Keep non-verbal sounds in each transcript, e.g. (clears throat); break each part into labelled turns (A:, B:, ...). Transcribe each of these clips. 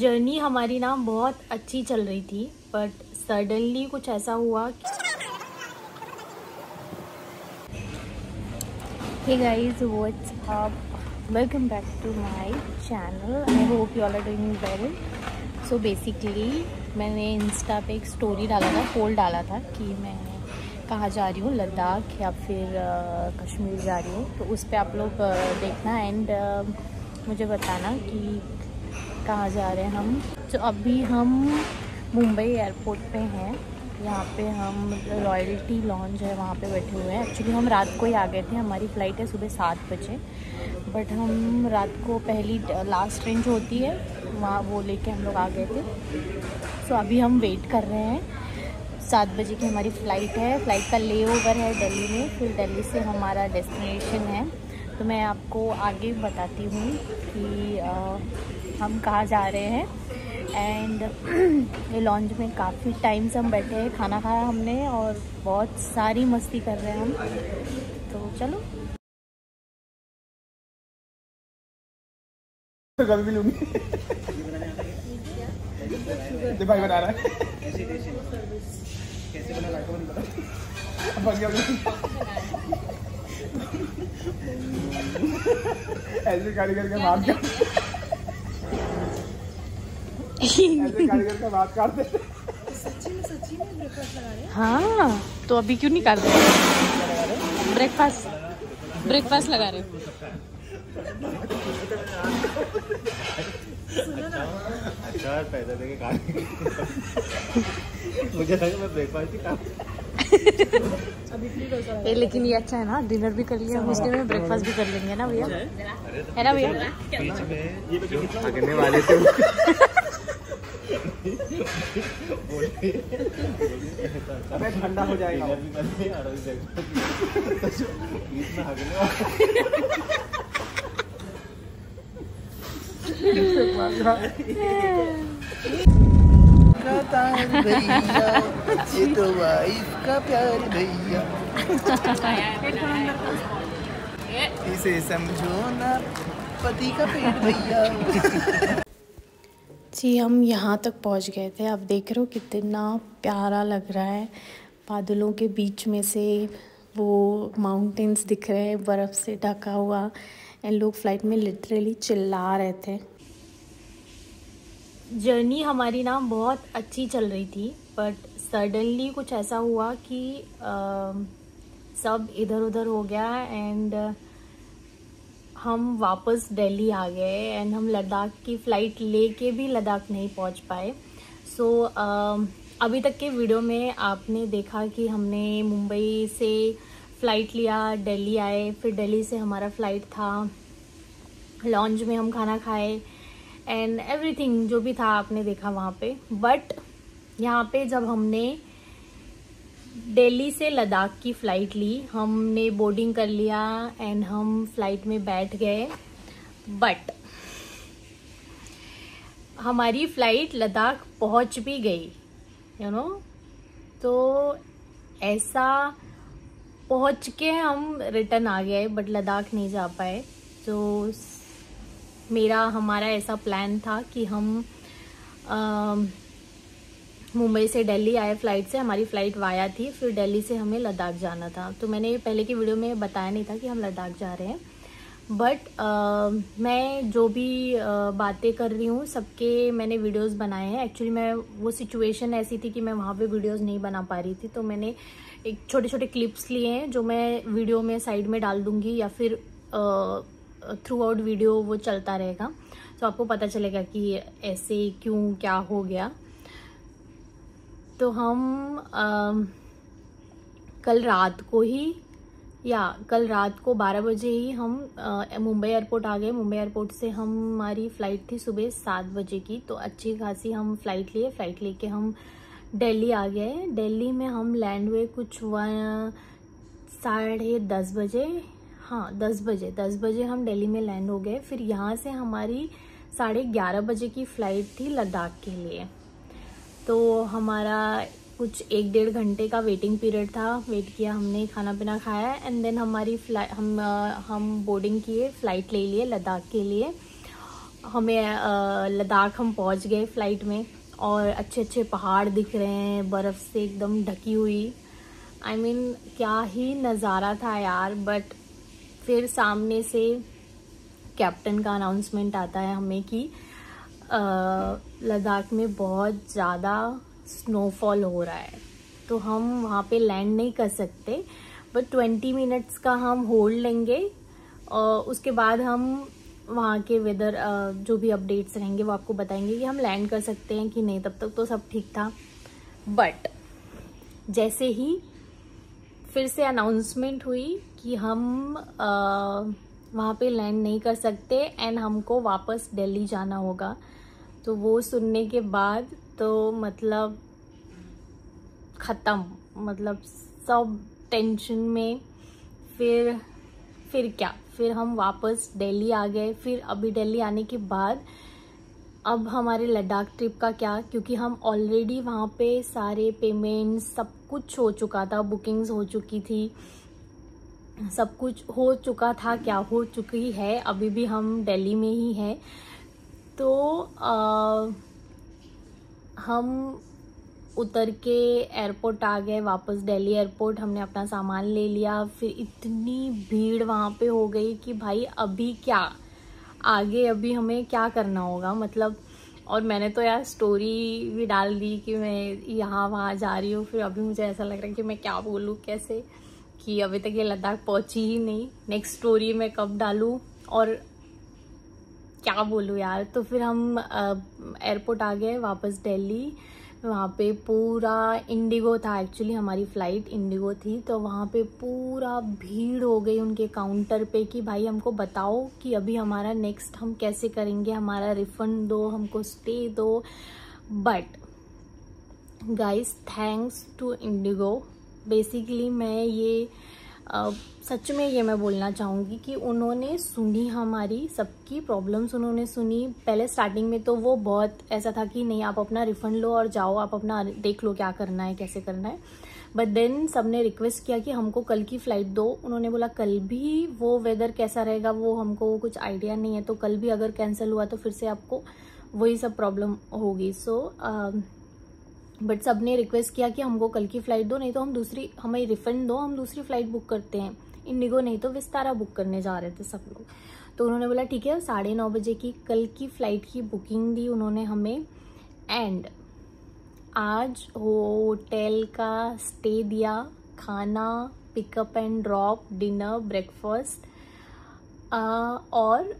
A: Journey हमारी ना बहुत अच्छी चल रही थी बट सडनली कुछ ऐसा हुआ कि Hey guys, what's up? Welcome back to my channel. I hope you all are doing well. So basically मैंने इंस्टा पे एक स्टोरी डाला था पोल डाला था कि मैं कहाँ जा रही हूँ लद्दाख या फिर कश्मीर जा रही हूँ तो उस पर आप लोग देखना एंड मुझे बताना कि कहाँ जा रहे हैं हम? तो अभी हम मुंबई एयरपोर्ट पे हैं। यहाँ पे हम रॉयल्टी लॉन्च है वहाँ पे बैठे हुए हैं। एक्चुअली हम रात को ही आ गए थे। हमारी फ़्लाइट है सुबह सात बजे। बट हम रात को पहली लास्ट ट्रेन जो होती है वहाँ वो लेके हम लोग आ गए थे। सो अभी हम वेट कर रहे हैं। सात बजे की हमारी फ़्लाइट है। फ़्लाइट का ले ओवर है दिल्ली में। फिर दिल्ली से हमारा डेस्टिनेशन है। तो मैं आपको आगे बताती हूँ कि आ, हम कहाँ जा रहे हैं। एंड (clears throat) ये लॉन्च में काफ़ी टाइम से हम बैठे हैं, खाना खाया हमने और बहुत सारी मस्ती कर रहे हैं हम। तो चलो।
B: तो कभी भी लूँगी। बना रहा है। बन बना बन गया। ऐसे (laughs) बात करते
A: हाँ। तो अभी क्यों नहीं कर रहे ब्रेकफास्ट ब्रेकफास्ट लगा रहे
B: अच्छा पैसा देके खा मुझे लगा मैं ब्रेकफास्ट ही खा
A: ए, लेकिन ये अच्छा है ना डिनर भी कर लिया हम उसके में ब्रेकफास्ट भी कर लेंगे ना भैया? है ना भैया?
B: बीच में भागने वाले थे (laughs) अबे ठंडा हो जाएगा। भैया ये तो वाइफ का प्यार भैया इसे समझो ना पति का पेट भैया।
A: जी हम यहाँ तक पहुँच गए थे। आप देख रहे हो कितना प्यारा लग रहा है। बादलों के बीच में से वो माउंटेन्स दिख रहे हैं बर्फ़ से ढका हुआ। एंड लोग फ़्लाइट में लिटरली चिल्ला रहे थे। जर्नी हमारी ना बहुत अच्छी चल रही थी बट सडनली कुछ ऐसा हुआ कि आ, सब इधर उधर हो गया एंड हम वापस दिल्ली आ गए एंड हम लद्दाख की फ़्लाइट लेके भी लद्दाख नहीं पहुँच पाए। सो so, अभी तक के वीडियो में आपने देखा कि हमने मुंबई से फ़्लाइट लिया दिल्ली आए फिर दिल्ली से हमारा फ़्लाइट था। लॉन्च में हम खाना खाए एंड एवरीथिंग जो भी था आपने देखा वहाँ पे। बट यहाँ पे जब हमने दिल्ली से लद्दाख की फ़्लाइट ली। हमने बोर्डिंग कर लिया एंड हम फ़्लाइट में बैठ गए। बट हमारी फ़्लाइट लद्दाख पहुँच भी गई यू you नो know? तो ऐसा पहुँच के हम रिटर्न आ गए बट लद्दाख नहीं जा पाए। तो मेरा, हमारा ऐसा प्लान था कि हम मुंबई से दिल्ली आए फ़्लाइट से, हमारी फ़्लाइट वाया थी, फिर दिल्ली से हमें लद्दाख जाना था। तो मैंने पहले की वीडियो में बताया नहीं था कि हम लद्दाख जा रहे हैं। बट मैं जो भी बातें कर रही हूँ, सबके मैंने वीडियोस बनाए हैं। एक्चुअली मैं वो सिचुएशन ऐसी थी कि मैं वहाँ पे वीडियोस नहीं बना पा रही थी तो मैंने एक छोटे छोटे क्लिप्स लिए हैं, जो मैं वीडियो में साइड में डाल दूँगी या फिर थ्रू आउट वीडियो वो चलता रहेगा। तो आपको पता चलेगा कि ऐसे क्यों, क्या हो गया। तो हम आ, कल रात को ही या कल रात को 12 बजे ही हम मुंबई एयरपोर्ट आ गए। मुंबई एयरपोर्ट से हम हमारी फ़्लाइट थी सुबह सात बजे की। तो अच्छी खासी हम फ़्लाइट लिए। फ़्लाइट लेके हम दिल्ली आ गए। दिल्ली में हम लैंड हुए कुछ वन साढ़े दस बजे। हाँ दस बजे। दस बजे हम दिल्ली में लैंड हो गए। फिर यहाँ से हमारी साढ़े ग्यारह बजे की फ़्लाइट थी लद्दाख के लिए। तो हमारा कुछ एक डेढ़ घंटे का वेटिंग पीरियड था। वेट किया हमने खाना पीना खाया एंड देन हमारी फ़्लाइट हम हम बोर्डिंग किए फ़्लाइट ले लिए लद्दाख के लिए। हमें लद्दाख हम पहुँच गए फ़्लाइट में और अच्छे अच्छे पहाड़ दिख रहे हैं बर्फ़ से एकदम ढकी हुई। आई I मीन mean, क्या ही नज़ारा था यार बट फिर सामने से कैप्टन का अनाउंसमेंट आता है हमें कि लद्दाख में बहुत ज़्यादा स्नोफॉल हो रहा है। तो हम वहाँ पे लैंड नहीं कर सकते बट ट्वेंटी मिनट्स का हम होल्ड लेंगे। और उसके बाद हम वहाँ के वेदर जो भी अपडेट्स रहेंगे वो आपको बताएँगे कि हम लैंड कर सकते हैं कि नहीं। तब तक तो सब ठीक था। बट जैसे ही फिर से अनाउंसमेंट हुई कि हम अ, वहाँ पे लैंड नहीं कर सकते एंड हमको वापस दिल्ली जाना होगा। तो वो सुनने के बाद तो मतलब ख़त्म। मतलब सब टेंशन में। फिर फिर क्या? फिर हम वापस दिल्ली आ गए। फिर अभी दिल्ली आने के बाद अब हमारे लद्दाख ट्रिप का क्या? क्योंकि हम ऑलरेडी वहाँ पे सारे पेमेंट्स सब कुछ हो चुका था। बुकिंग्स हो चुकी थी। सब कुछ हो चुका था। क्या हो चुकी है? अभी भी हम दिल्ली में ही हैं। तो आ, हम उतर के एयरपोर्ट आ गए वापस दिल्ली एयरपोर्ट हमने अपना सामान ले लिया। फिर इतनी भीड़ वहाँ पे हो गई कि भाई अभी क्या? आगे अभी हमें क्या करना होगा? मतलब और मैंने तो यार स्टोरी भी डाल दी कि मैं यहाँ वहाँ जा रही हूँ। फिर अभी मुझे ऐसा लग रहा है कि मैं क्या बोलूँ कैसे? कि अभी तक ये लद्दाख पहुँची ही नहीं। नेक्स्ट स्टोरी मैं कब डालूँ? और क्या बोलूँ यार? तो फिर हम एयरपोर्ट आ गए वापस दिल्ली। वहाँ पे पूरा इंडिगो था एक्चुअली हमारी फ़्लाइट इंडिगो थी। तो वहाँ पे पूरा भीड़ हो गई उनके काउंटर पे कि भाई हमको बताओ कि अभी हमारा नेक्स्ट हम कैसे करेंगे? हमारा रिफ़ंड दो, हमको स्टे दो। But guys thanks to IndiGo basically मैं ये सच में ये मैं बोलना चाहूँगी कि उन्होंने सुनी हमारी, सबकी प्रॉब्लम्स उन्होंने सुनी। पहले स्टार्टिंग में तो वो बहुत ऐसा था कि नहीं, आप अपना रिफंड लो और जाओ, आप अपना देख लो क्या करना है, कैसे करना है। बट देन सबने रिक्वेस्ट किया कि हमको कल की फ़्लाइट दो। उन्होंने बोला, कल भी वो वेदर कैसा रहेगा, वो हमको कुछ आइडिया नहीं है तो कल भी अगर कैंसिल हुआ तो फिर से आपको वही सब प्रॉब्लम होगी। सो बट सबने रिक्वेस्ट किया कि हमको कल की फ़्लाइट दो, नहीं तो हम दूसरी, हमें रिफंड दो, हम दूसरी फ़्लाइट बुक करते हैं। इंडिगो नहीं तो विस्तारा बुक करने जा रहे थे सब लोग। तो उन्होंने बोला, ठीक है, साढ़े नौ बजे की कल की फ़्लाइट की बुकिंग दी उन्होंने हमें। एंड आज होटल का स्टे दिया, खाना pickup and drop dinner breakfast और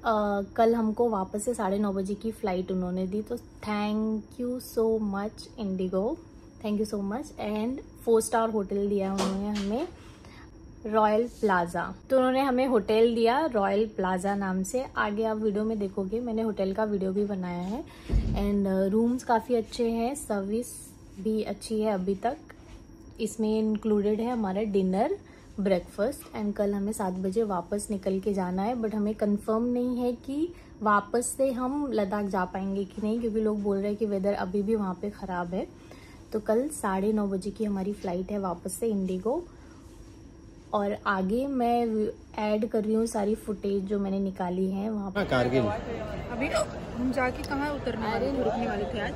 A: कल हमको वापस से साढ़े नौ बजे की फ़्लाइट उन्होंने दी तो thank you so much IndiGo thank you so much and four star hotel दिया उन्होंने हमें रॉयल प्लाजा तो उन्होंने हमें होटल दिया रॉयल प्लाजा नाम से। आगे आप वीडियो में देखोगे, मैंने होटल का वीडियो भी बनाया है। एंड रूम्स काफ़ी अच्छे हैं सर्विस भी अच्छी है अभी तक। इसमें इंक्लूडेड है हमारा डिनर ब्रेकफास्ट एंड कल हमें सात बजे वापस निकल के जाना है बट हमें कंफर्म नहीं है कि वापस से हम लद्दाख जा पाएँगे कि नहीं क्योंकि लोग बोल रहे हैं कि वेदर अभी भी वहाँ पे ख़राब है। तो कल साढ़े नौ बजे की हमारी फ़्लाइट है वापस से इंडिगो और आगे मैं ऐड कर रही हूँ सारी फुटेज जो मैंने निकाली है वहाँ पर
C: हाँ कारगिल
D: अभी हम जाके कहाँ उतरने वाले थे रुकने वाले थे आज?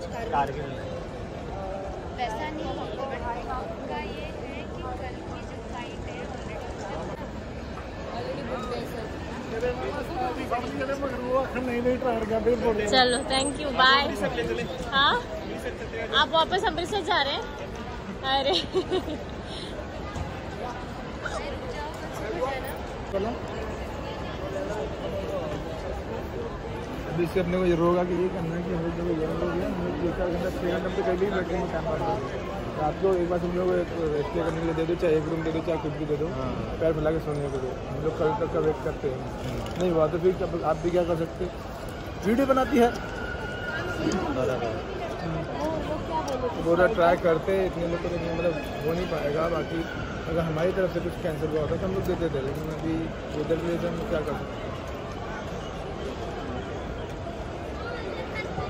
E: वैसा नहीं बट का ये है कि कल की जो फ़्लाइट है ऑलरेडी बुक है सर
A: चलो थैंक यू बाय हाँ? आप वापस अमृतसर जा रहे हैं? अरे।
C: अभी इससे अपने को ये रोगा कि ये करना है कि हमें जो ये हो गया हमें दो चार घंटा छः घंटे तो पहले ही बैठने में टाइम पास हो रात को एक बार तुम लोग स्टे करने के लिए दे दो चाहे एक रूम दे दो चाहे कुछ भी दे दो पैर फैला के सोने को दो। हम लोग कल तक का वेट करते हैं। नहीं हुआ तो फिर आप भी क्या कर सकते वीडियो बनाती है। पूरा ट्राई करते इतने लोग को तो मतलब हो नहीं पाएगा। बाकी अगर हमारी तरफ़ से कुछ कैंसिल हुआ होता तो हम लोग देते थे लेकिन अभी उधर की वजह से हम क्या कर सकते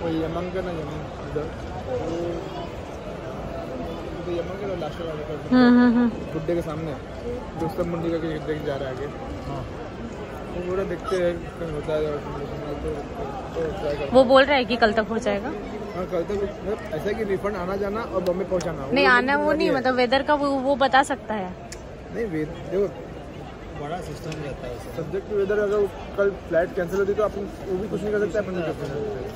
C: कोई यमन का ना यमन इधर वो तो यमन का लास्ट वाले का गुड्डे के सामने। सब मंडी का देख जा रहा है आगे। वो बोला देखते हैं कहीं होता है तो तो
A: वो बोल रहा है कि कल तक हो जाएगा।
C: हाँ कल तक मतलब ऐसा है कि रिफंड आना जाना और बॉम्बे पहुंचाना।
A: नहीं आना वो नहीं मतलब वेदर का वो वो बता सकता है।
C: नहीं वे देखो।
B: बड़ा सिस्टम रहता है
C: सब्जेक्ट टू वेदर अगर कल फ़्लाइट कैंसिल होती तो अपन वो भी कुछ नहीं कर सकते अपन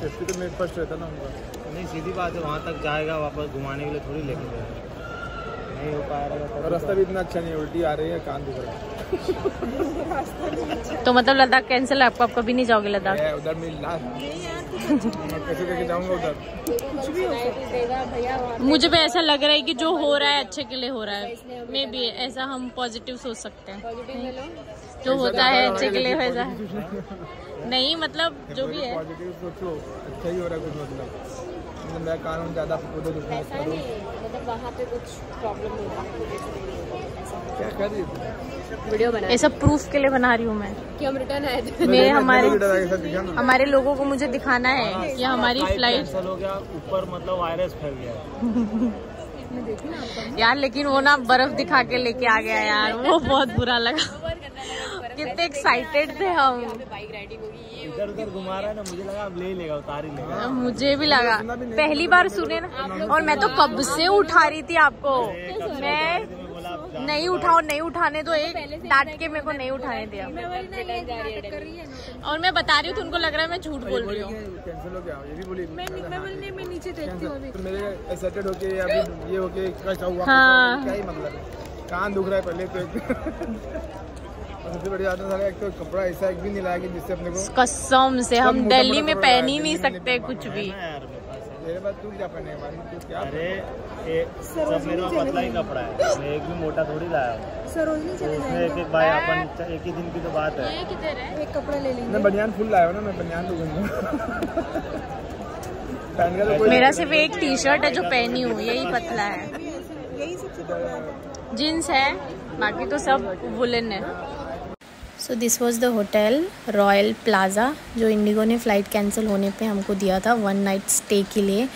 C: सेफ्टी तो मेरे फ़र्स्ट रहता ना उनका।
B: नहीं सीधी बात है वहाँ तक जाएगा वापस घुमाने के लिए थोड़ी लेके जाएगा। नहीं हो पाएगा
C: और रास्ता भी इतना अच्छा नहीं है उल्टी आ रही है कान दुख रहा है। (laughs)
A: तो मतलब लद्दाख कैंसिल है आपको आप कभी नहीं जाओगे लद्दाख?
C: उधर मेरी कैसे जाऊँगा उधर।
A: मुझे भी ऐसा लग रहा है कि जो हो रहा है अच्छे के लिए हो रहा है। मे भी ऐसा हम पॉजिटिव सोच सकते हैं। जो होता है अच्छे के लिए वैसा नहीं मतलब जो भी है।
C: पॉजिटिव सोचो अच्छा ही हो रहा है कुछ मतलब। मतलब मैं में ज़्यादा दुखना करूँ।
A: मतलब वहाँ पे कुछ प्रॉब्लम
C: क्या कर रही है?
A: वीडियो बना ऐसा प्रूफ के लिए बना रही हूँ मैं। कि हम रिटर्न आए थे। मेरे
C: मेरे
A: हमारे
C: सब दिखा
A: हमारे लोगों को मुझे दिखाना है कि हमारी फ़्लाइट
B: हो गया ऊपर मतलब वायरस फैल गया।
A: यार लेकिन वो ना बर्फ़ दिखा के लेके आ गया यार वो बहुत बुरा लगा। कितने एक्साइटेड थे हम।
B: इधर उधर घुमा रहा है ना मुझे लगा अब ले लेगा उतार ही लेगा।
A: मुझे भी लगा। पहली बार सुने ना और मैं तो कब से उठा रही थी आपको? मैं नहीं उठाओ नहीं उठाने दो एक डांट के मेरे को नहीं उठाने दिया। और मैं बता रही हूँ तो उनको लग रहा है मैं झूठ बोल रही हूँ।
C: हो
D: हूँ
C: तो
A: हाँ।
C: क्या ही मतलब है? कान दुख रहा है पहले तो। एक और सबसे बड़ी बात है एक तो कपड़ा ऐसा एक भी नहीं लाया कि जिससे अपने को
A: कसम से हम दिल्ली में पहन ही नहीं सकते कुछ भी।
B: मेरे पास।
C: मेरे पास तू क्या तू क्या
B: अरे सब मेरे पास पतला ही कपड़ा है। मैं एक भी मोटा थोड़ी लाया हूँ।
D: सरोजनी
B: तो
D: चले
B: उसमें एक एक भाई अपन एक ही दिन की तो बात है।
D: एक कपड़ा ले लेंगे।
C: मैं बनियान फुल लाया हूँ ना मैं बनियान लूँगा तो
A: मेरा सिर्फ़ एक टी शर्ट है जो पहनी हूँ यही पतला है।
D: यही सबसे है।
A: जीन्स है बाकी तो सब वुलन है। So this was the hotel Royal Plaza जो इंडिगो ने फ़्लाइट कैंसिल होने पे हमको दिया था वन नाइट स्टे के लिए।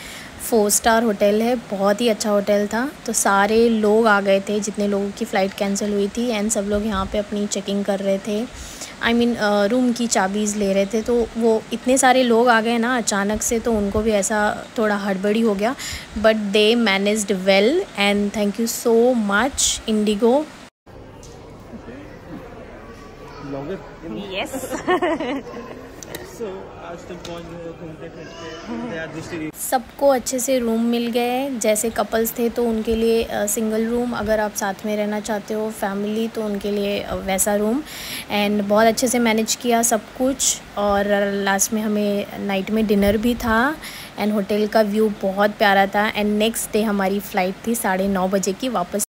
A: फोर स्टार होटल है, बहुत ही अच्छा होटल था। तो सारे लोग आ गए थे, जितने लोगों की फ़्लाइट कैंसिल हुई थी एंड सब लोग यहाँ पे अपनी चेकिंग कर रहे थे। आई मीन रूम की चाबीज़ ले रहे थे तो वो इतने सारे लोग आ गए ना अचानक से तो उनको भी ऐसा थोड़ा हड़बड़ी हो गया। But they managed well and thank you so much IndiGo yes
B: so (laughs) आज तक गए घूमते फिरते
A: सबको अच्छे से रूम मिल गए जैसे कपल्स थे तो उनके लिए सिंगल रूम अगर आप साथ में रहना चाहते हो फैमिली तो उनके लिए वैसा रूम एंड बहुत अच्छे से मैनेज किया सब कुछ। और लास्ट में हमें नाइट में डिनर भी था। एंड होटल का व्यू बहुत प्यारा था। एंड नेक्स्ट डे हमारी फ़्लाइट थी साढ़े नौ बजे की वापस।